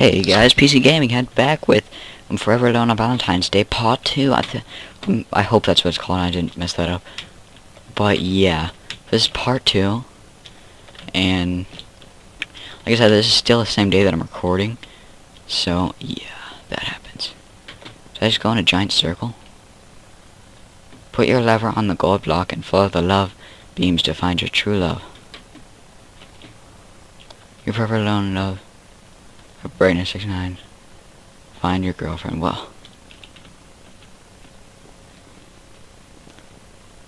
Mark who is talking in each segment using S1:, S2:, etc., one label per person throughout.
S1: Hey guys, PC Gaming Head back with I'm Forever Alone on Valentine's Day Part 2. I, um, I hope that's what it's called, I didn't mess that up. But yeah, this is Part 2. And, like I said, this is still the same day that I'm recording. So, yeah, that happens. So I just go in a giant circle. Put your lever on the gold block and follow the love beams to find your true love. You're forever alone love. Brightness 69. Find your girlfriend. Well.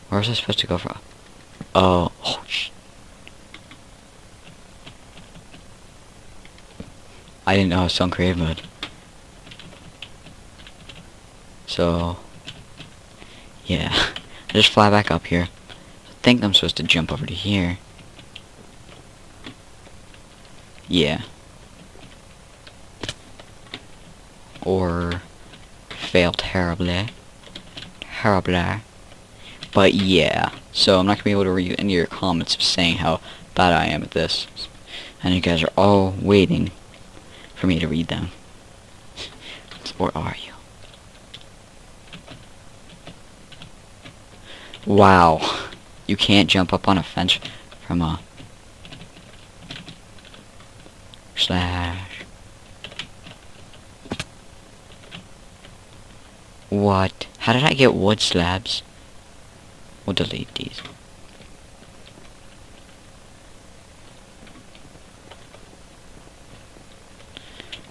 S1: Where's I supposed to go from? Oh, oh I didn't know I was still in creative mode. So, yeah. I just fly back up here. I think I'm supposed to jump over to here. Yeah. or Terribly. But yeah, so I'm not going to be able to read any of your comments of saying how bad I am at this. And you guys are all waiting for me to read them. Or are you? Wow. You can't jump up on a fence from a slash What? How did I get wood slabs? We'll delete these.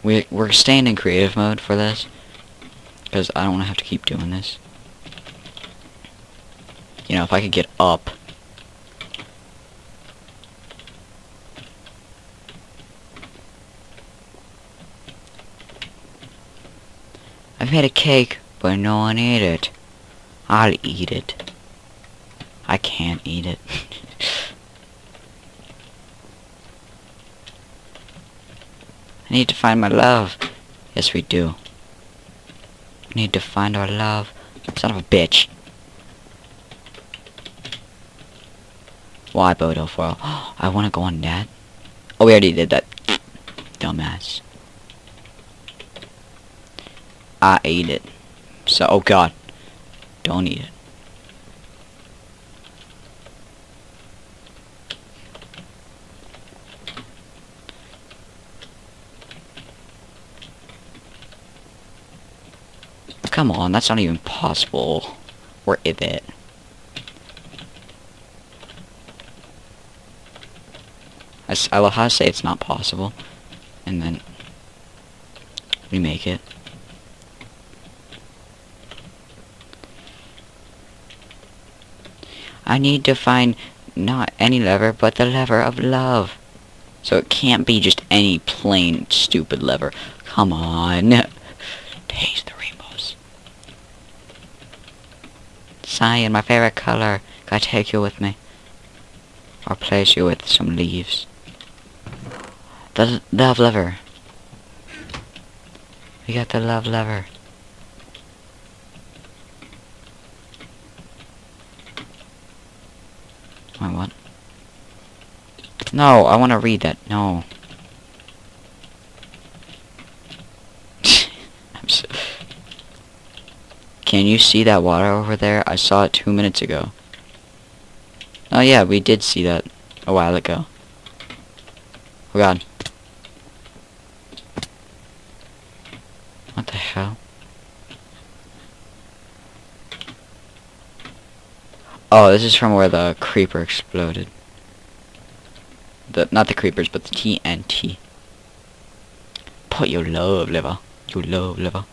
S1: We, we're staying in creative mode for this. Because I don't want to have to keep doing this. You know, if I could get up. I've made a cake but no one ate it. I'll eat it. I can't eat it. I need to find my love. Yes, we do. We need to find our love. Son of a bitch. Why Bodil 40? I want to go on that. Oh, we already did that. Dumbass. I ate it. So, oh god. Don't eat it. Come on, that's not even possible. Or is it? I, I love how to say it's not possible. And then we make it. I need to find not any lever, but the lever of love. So it can't be just any plain stupid lever. Come on. Taste the rainbows. Cyan, my favorite color. Can I take you with me? I'll place you with some leaves. The love lever. We got the love lever. I want. No, I want to read that. No. so Can you see that water over there? I saw it two minutes ago. Oh yeah, we did see that a while ago. Oh god. What the hell? Oh, this is from where the creeper exploded. The not the creepers, but the TNT. Put your love liver. Your love liver.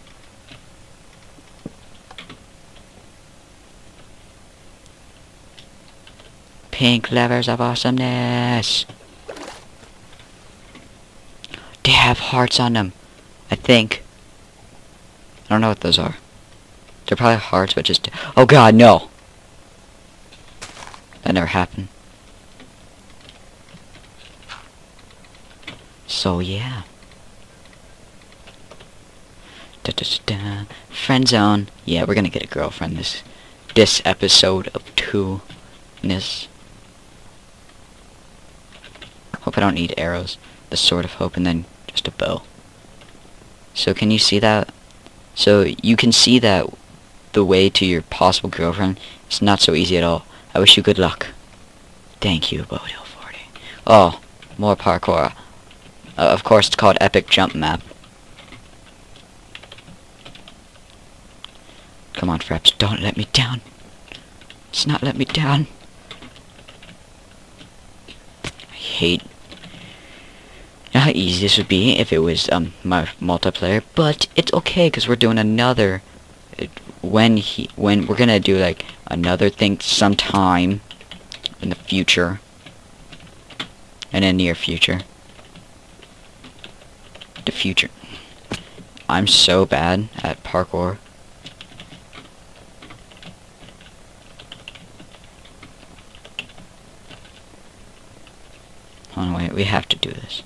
S1: Pink levers of awesomeness. They have hearts on them. I think. I don't know what those are. They're probably hearts, but just... Oh god, no! That never happened. So yeah. Da -da -da Friend zone. Yeah, we're gonna get a girlfriend this this episode of two. This. Hope I don't need arrows. The sword of hope and then just a bow. So can you see that? So you can see that the way to your possible girlfriend is not so easy at all. I wish you good luck. Thank you, Bodil 40. Oh, more parkour. Uh, of course, it's called Epic Jump Map. Come on, Fraps, don't let me down. It's not let me down. I hate... You know how easy this would be if it was um my multiplayer, but it's okay because we're doing another. When he when we're gonna do like another thing sometime in the future, in the near future. The future. I'm so bad at parkour. On, wait, we have to do this.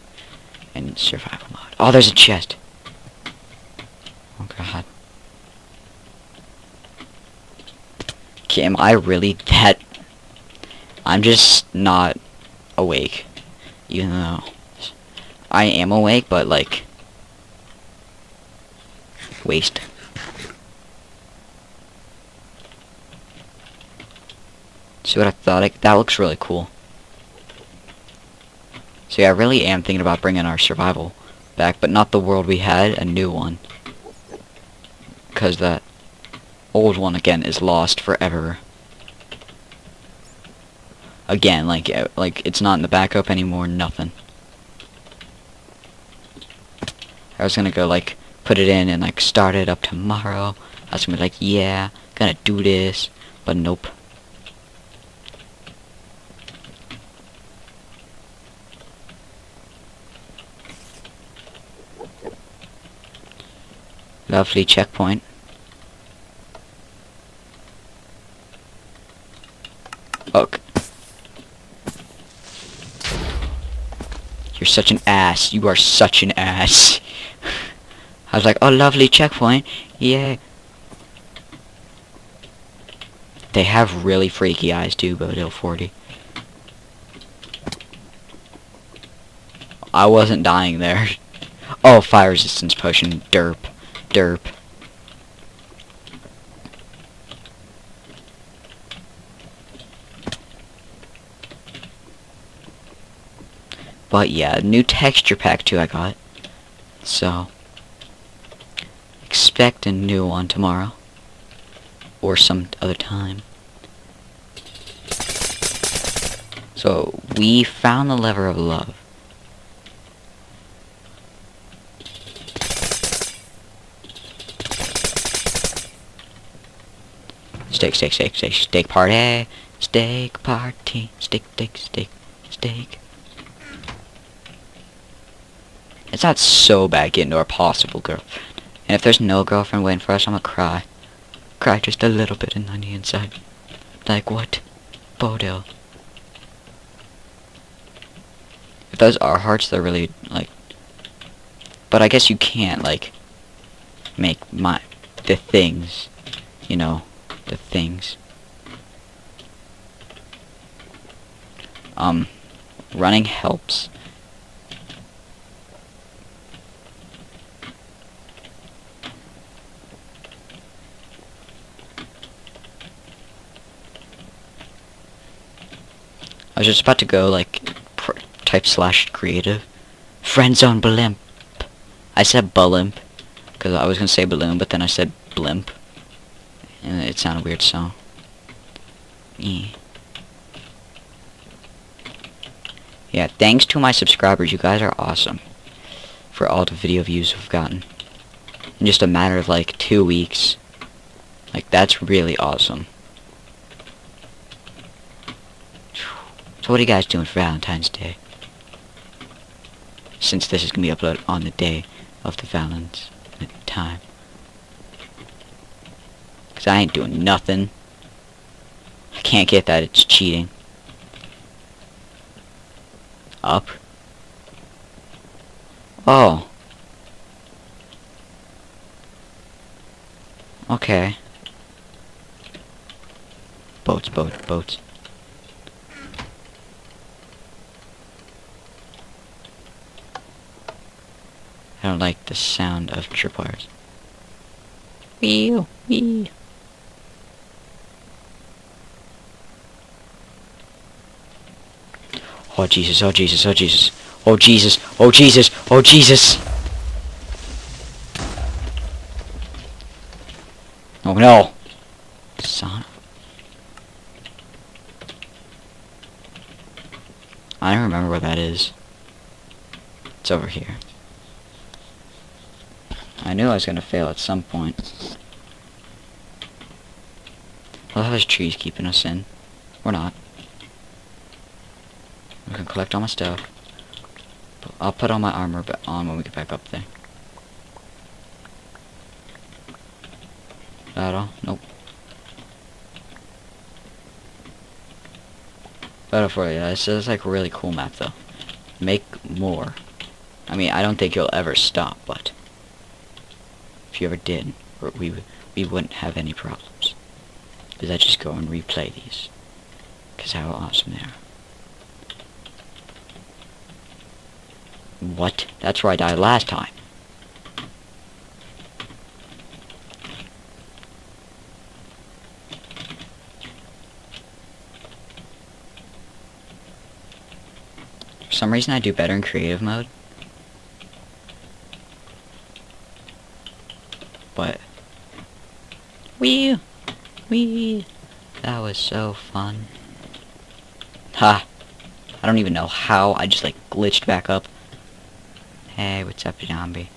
S1: In survival mode. Oh, there's a chest. Oh, God. Okay, am I really that... I'm just not awake. Even though... I am awake, but, like... Waste. See what I thought? I, that looks really cool. So yeah, I really am thinking about bringing our survival back, but not the world we had, a new one. Because that old one, again, is lost forever. Again, like, uh, like it's not in the backup anymore, nothing. I was gonna go, like, put it in and, like, start it up tomorrow. I was gonna be like, yeah, gonna do this, but nope. Lovely checkpoint. Look. You're such an ass. You are such an ass. I was like, oh, lovely checkpoint. Yeah. They have really freaky eyes too, Bodil 40. I wasn't dying there. Oh, fire resistance potion. Derp derp. But yeah, new texture pack too I got. So, expect a new one tomorrow. Or some other time. So, we found the lever of love. Steak, steak, steak, steak, steak party. Steak party. Steak, steak, steak, steak. It's not so bad getting to our possible girlfriend. And if there's no girlfriend waiting for us, I'm gonna cry. Cry just a little bit on the inside. Like what? Bodil. If those are hearts, they're really, like... But I guess you can't, like, make my... the things, you know, the things. Um, running helps. I was just about to go like type slash creative. Friend zone blimp. I said blimp because I was gonna say balloon, but then I said blimp and it sounded weird, so. Yeah, thanks to my subscribers, you guys are awesome for all the video views we've gotten in just a matter of like two weeks. Like that's really awesome. So what are you guys doing for Valentine's Day? Since this is going to be uploaded on the day of the Valentine's time. Because I ain't doing nothing. I can't get that, it's cheating. Up. Oh. Okay. Boats, boats, boats. I don't like the sound of tripwires. Wee wee. Oh Jesus, oh Jesus, oh Jesus. Oh Jesus, oh Jesus, oh Jesus. Oh no. Son. I don't remember where that is. It's over here. I knew I was gonna fail at some point. Well, there's trees keeping us in. We're not. We can collect all my stuff. I'll put all my armor on when we get back up there. That all? Nope. Better for you. This is like a really cool map though. Make more. I mean, I don't think you'll ever stop, but if you ever did, we we wouldn't have any problems. Because I just go and replay these. Because how awesome they are. What? That's where I died last time. For some reason I do better in creative mode. But... Wee! Wee! That was so fun. Ha! I don't even know how, I just like glitched back up. Hey, what's up, zombie?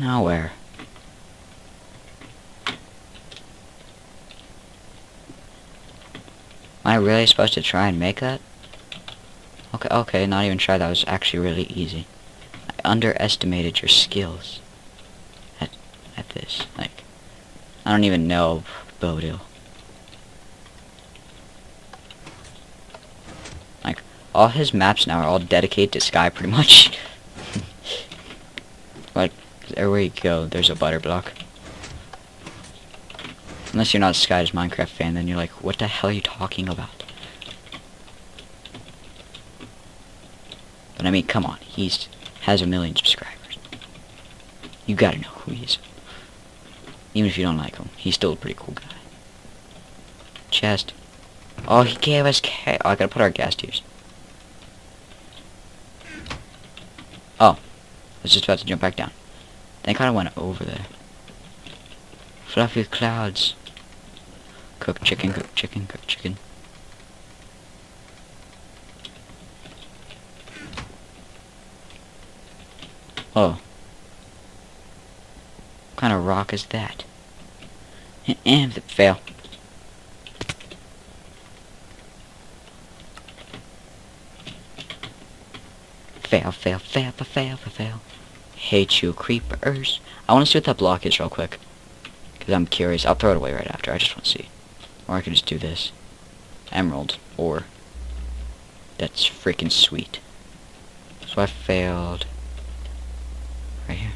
S1: Nowhere. Am I really supposed to try and make that? Okay, okay, not even try. That was actually really easy. I underestimated your skills at at this. Like, I don't even know Bodil. Like, all his maps now are all dedicated to Sky, pretty much. like, everywhere you go, there's a butter block. Unless you're not a Sky's Minecraft fan, then you're like, what the hell are you talking about? But I mean, come on, he's has a million subscribers. You gotta know who he is. Even if you don't like him, he's still a pretty cool guy. Chest. Oh, he gave us ca- Oh, I gotta put our gas tears. Oh. I was just about to jump back down. They kinda went over there. Fluffy clouds. Cook chicken, cook chicken, cook chicken. Oh. What kind of rock is that? And fail. Fail, fail, fail, fail, fail, fail. Hate you, creepers. I want to see what that block is real quick. Because I'm curious. I'll throw it away right after. I just want to see. Or I could just do this. Emerald. Or. That's freaking sweet. So I failed. Right here.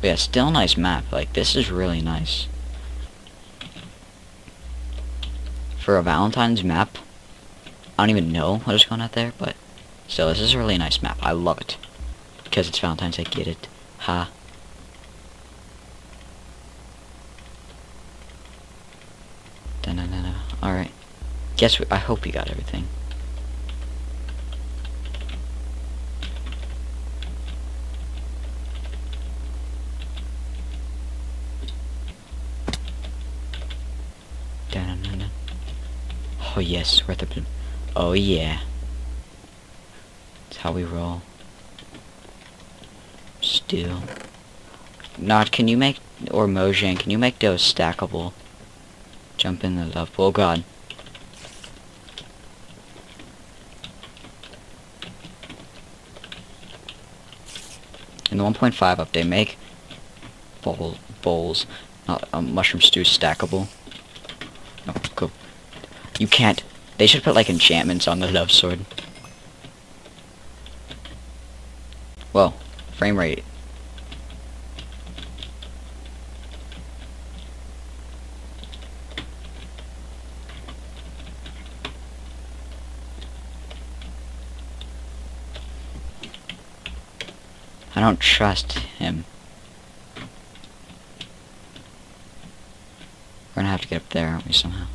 S1: But yeah, still nice map. Like, this is really nice. For a Valentine's map, I don't even know what is going on there, but still, this is a really nice map. I love it. Because it's Valentine's, I get it. Ha. -na. Alright. Guess we, I hope you got everything. Oh yes, we're at the... Oh yeah. How we roll. Still. Not, can you make... Or Mojang, can you make those stackable? Jump in the love. Oh god. In the 1.5 update, make bowl, bowls. Not a mushroom stew stackable. Oh, no, go. You can't. They should put like enchantments on the love sword. Well, frame rate. I don't trust him. We're gonna have to get up there, aren't we, somehow?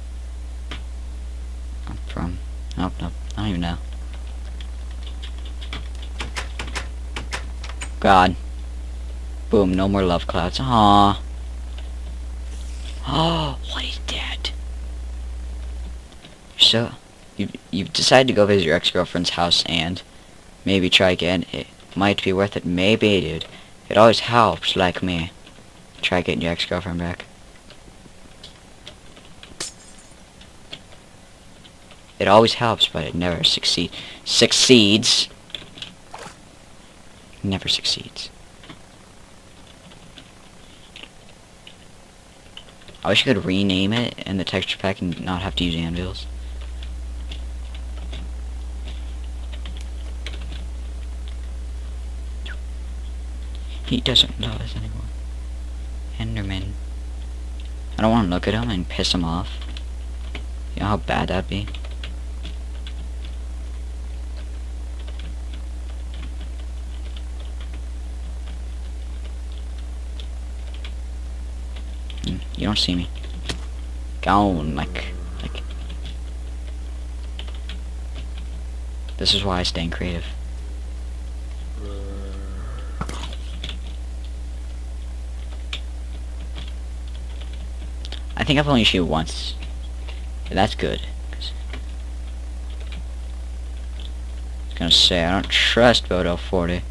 S1: Up from... Nope, nope. I don't even know. God. Boom, no more love clouds. Aww. Oh, what is that? So, you you've decided to go visit your ex-girlfriend's house and maybe try again. It might be worth it. Maybe, dude. It always helps, like me. Try getting your ex-girlfriend back. It always helps, but it never succeed succeeds. Never succeeds. I wish you could rename it in the texture pack and not have to use anvils. He doesn't love us anymore. Enderman. I don't want to look at him and piss him off. You know how bad that'd be? You don't see me. Gone, like, like. This is why I stay creative. I think I've only shoot once. That's good. I was gonna say, I don't trust Bodil 40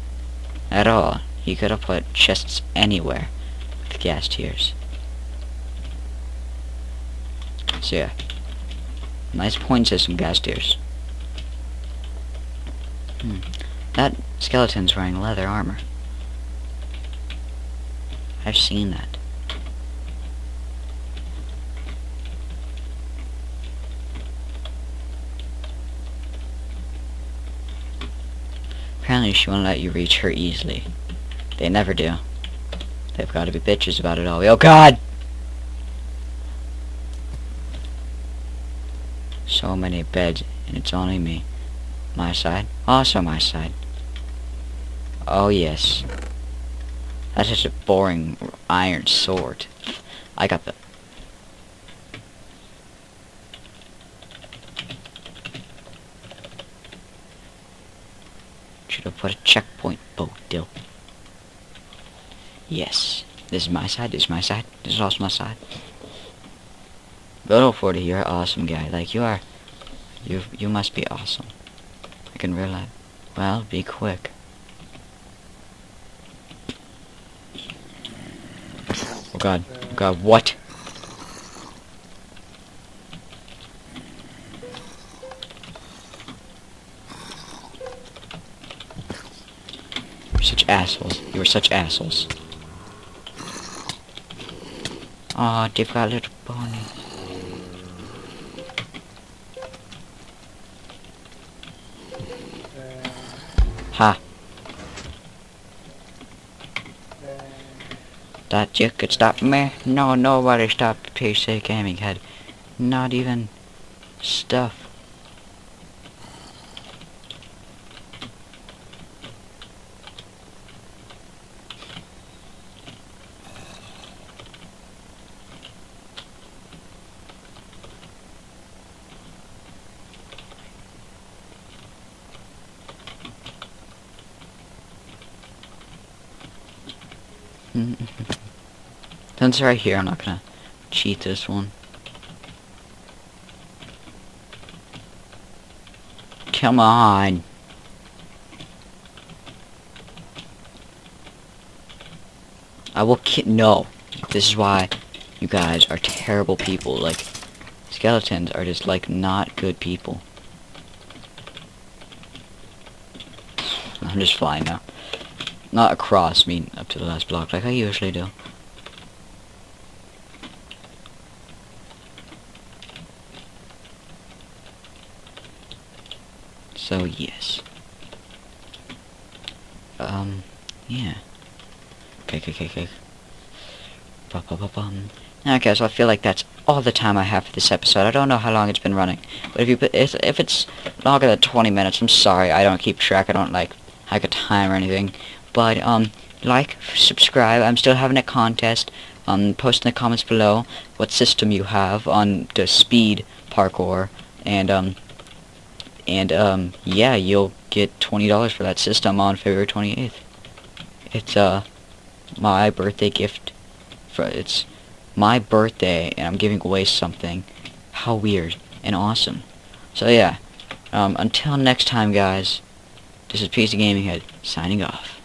S1: at all. He could have put chests anywhere with gas tiers. So yeah. Nice point system, gas tiers. Hmm. That skeleton's wearing leather armor. I've seen that. Apparently she won't let you reach her easily. They never do. They've got to be bitches about it all. Oh god! Many beds, and it's only me. My side? Also my side. Oh yes. That's just a boring iron sword. I got the... Should have put a checkpoint boat deal. Yes. This is my side, this is my side, this is also my side. Bodil 40, you're an awesome guy. Like, you are... You you must be awesome. I can realize. Well, be quick. Oh god. Oh god, what? You're such assholes. You are such assholes. Aw, they've got little pony. Ha. That you could stop me? No, nobody stopped PC Gaming Head. Not even stuff. Since right here, I'm not gonna cheat this one. Come on. I will no. This is why you guys are terrible people. Like, skeletons are just, like, not good people. I'm just flying now. Not across, I mean up to the last block like I usually do. So yes. Um, yeah. Okay, okay, okay, okay. Ba -ba -ba -bum. Okay, so I feel like that's all the time I have for this episode. I don't know how long it's been running, but if you if, if it's longer than 20 minutes, I'm sorry. I don't keep track. I don't like like a time or anything. But um, like, subscribe. I'm still having a contest. Um, post in the comments below what system you have on the speed parkour, and um, and um, yeah, you'll get twenty dollars for that system on February 28th. It's uh my birthday gift. For it's my birthday, and I'm giving away something. How weird and awesome. So yeah, um, until next time, guys. This is PC Gaming Head signing off.